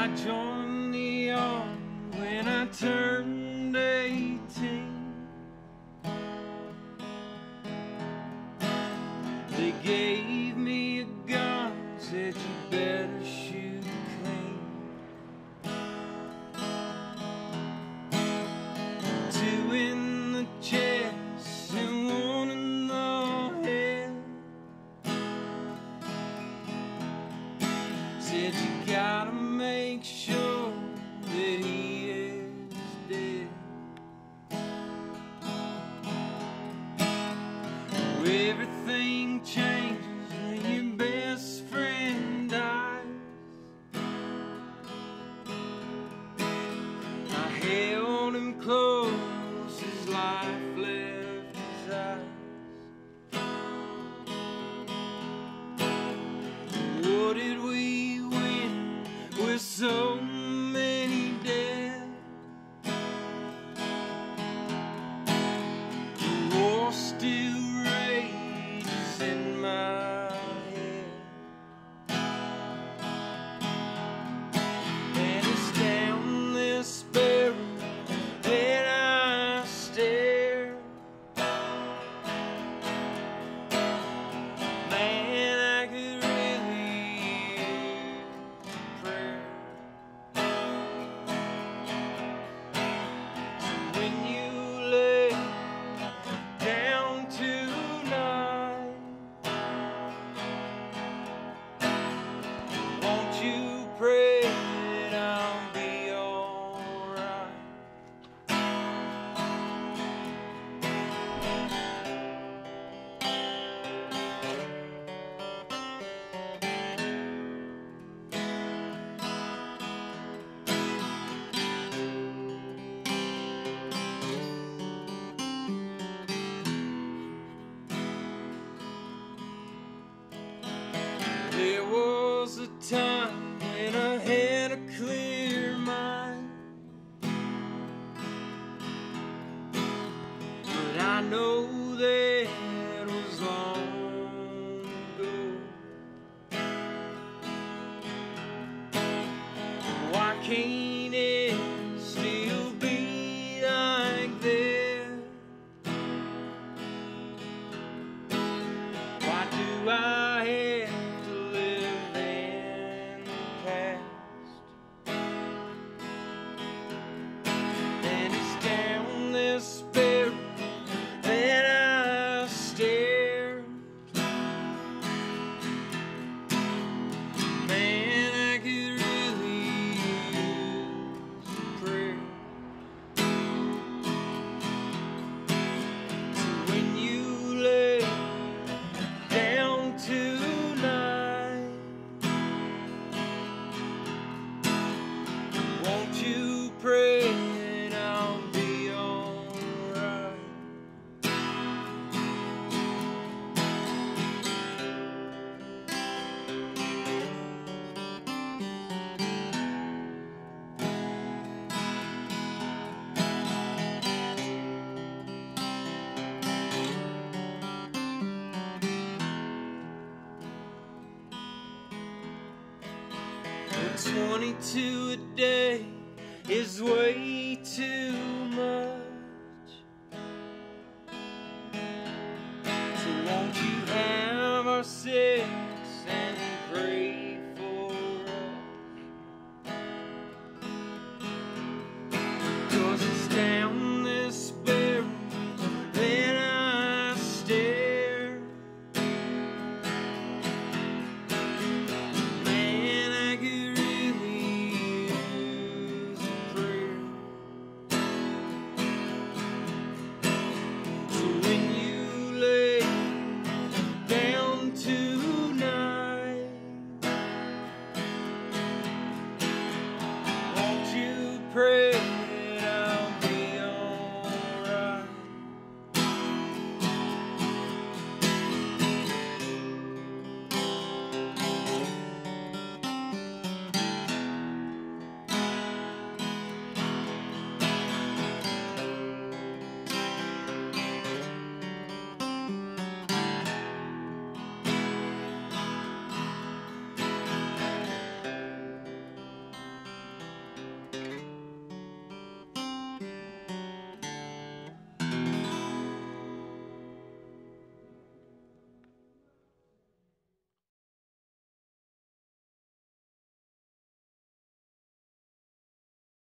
I joined the army when I turned 18. They gave me a gun, said you better shoot clean. Two in makes know that was long ago. Why can't 22 a day is way too much.